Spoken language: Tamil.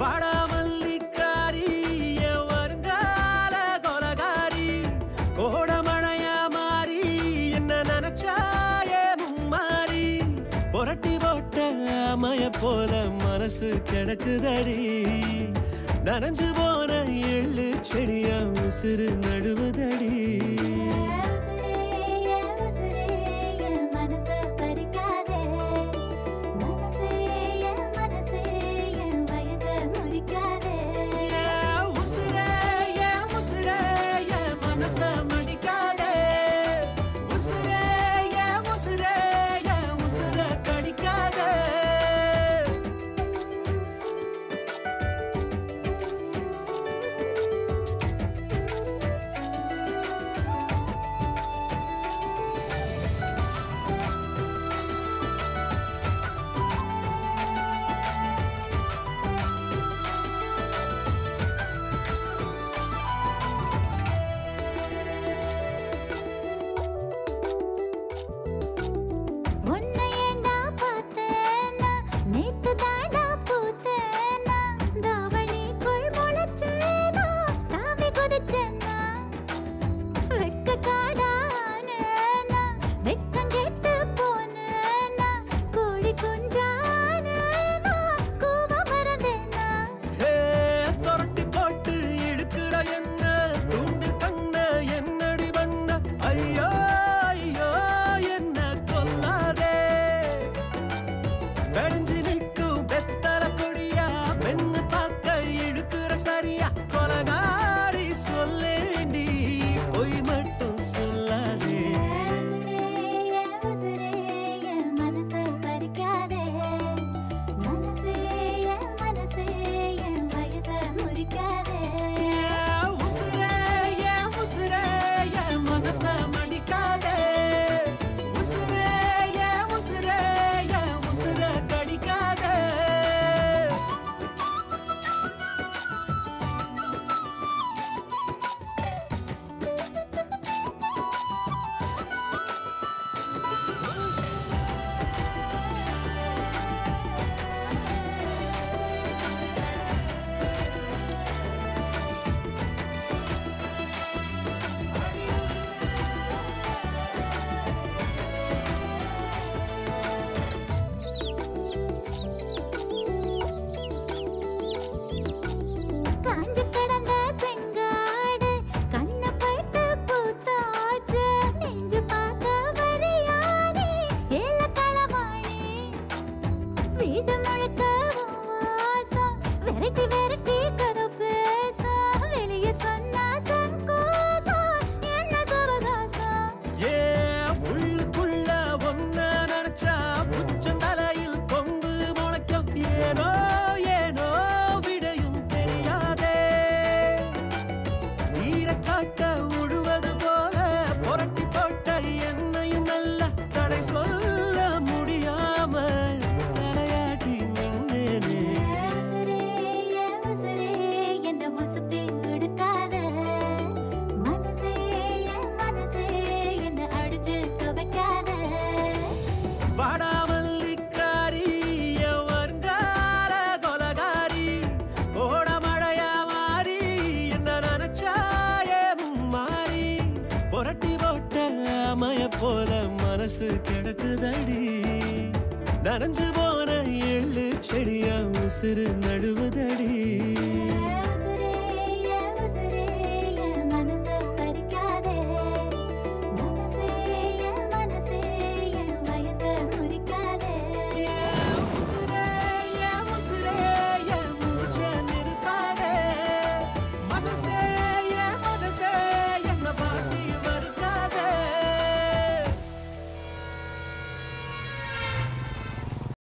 வடமல்லிக்காரி வருங்கால கொலகாரி கோடமழையா மாறி என்ன நினைச்சாயே மும்மாறி. புரட்டி போட்ட அமைய போல மனசு கிடக்குதடி. நனைஞ்சு போன எள்ளு செடியா உசுறு நடுவுதடி. I'm not ピーカ போல மனசு கிடக்குதடி. நனைஞ்சு போன எள்ளு செடியா உசுறு நடுவுதடி.